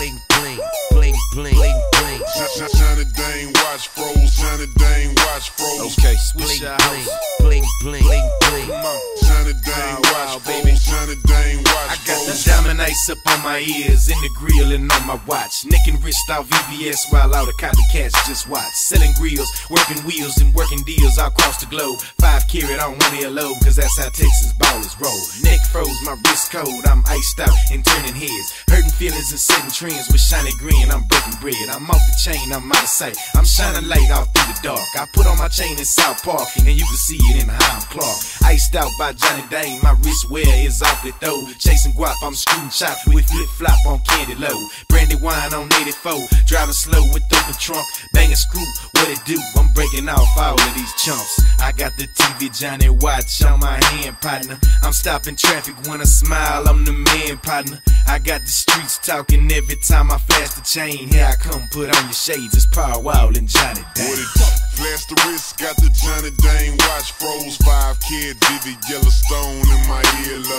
bling bling, bling bling, bling bling. Johnny Dang watch froze, Johnny Dang watch froze. Okay, switch Bling your bling, house. bling bling, bling bling. Come on. Johnny Dang Wow, watch baby. froze, Johnny Dang I watch got the ice up on my ears, in the grill and on my watch. Nick and wrist out VVS while all the copycats just watch. Selling grills, working wheels and working deals all across the globe. Five carat on one earlobe, cause that's how Texas ballers roll. Neck froze, my wrist cold, I'm iced out and turning heads. Hurting feelings and setting trends with shiny green, I'm breaking bread. I'm off the chain, I'm out of sight. I'm shining light out through the dark. I put on my chain in South Park, and you can see it in the Hiram Clarke. Iced out by Johnny Dang, my wrist wear is off the throw. Chasing guap, I'm screwing chop with flip flop on candy low. Brandy wine on 84, driving slow with open trunk, banging screw. What it do? I'm breaking off all of these chumps. I got the TV Johnny Watch on my hand, partner. I'm stopping traffic when I smile, I'm the man, partner. I got the streets talking every time I flash the chain. Here I come, put on your shades, it's Paul Wall and Johnny What Dane. Flash the wrist, got the Johnny Dang watch froze. Five kid, vivid Yellowstone in my earlobe.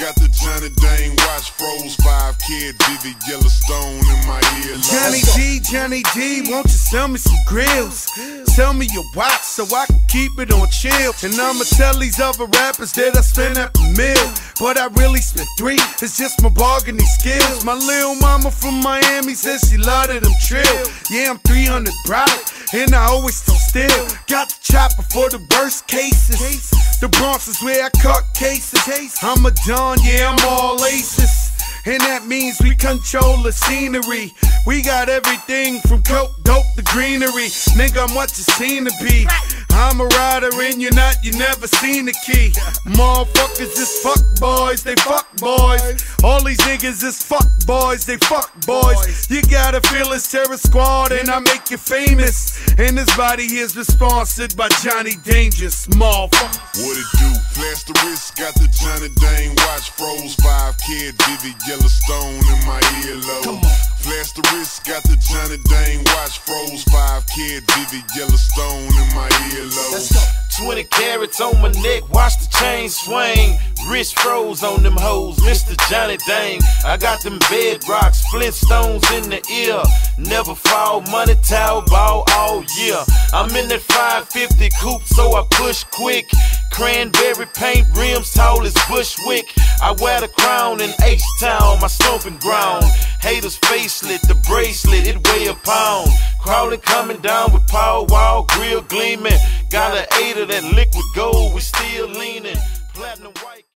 The got the Johnny Dang watch froze. Five kid, vivid Yellowstone in my earlobe. Johnny D, Johnny D, won't you sell me some grills? Sell me your watch so I can keep it on chill. And I'ma tell these other rappers that I spend up a mill. But I really spent three, it's just my bargaining skills. My little mama from Miami says she loved it, I'm trill. Yeah, I'm 300 bright, and I always still still. Got the chopper for the worst cases. The Bronx is where I cut cases. I'm a Don, yeah, I'm all aces. And that means we control the scenery. We got everything from coke, dope to greenery. Nigga, I'm what you seen to be. I'm a rider and you're not, you never seen the key. Motherfuckers is fuck boys, they fuck boys. All these niggas is fuck boys, they fuck boys. You gotta feel it's Terror Squad and I make you famous. And this body is sponsored by Johnny Dangerous, motherfucker. What it do? Flash the wrist, got the Johnny Dang watch froze. Five kid, vivid Yellowstone in my earlobe. Flash the wrist, got the Johnny Dang watch froze. Five kid, vivid Yellowstone in my earlobe. 20 carats on my neck, watch the chain swing. Wrist froze on them hoes, Mr. Johnny Dang. I got them bedrocks, Flintstones in the ear. Never fall, money towel ball all year. I'm in that 550 coupe, so I push quick. Cranberry paint rims, tall as Bushwick. I wear the crown in H-Town, my stomping ground. Haters facelit, the bracelet, it weigh a pound. Crawling, coming down with Paul Wall, grill gleaming. Got an eight of that liquid gold, we still leaning. Platinum white.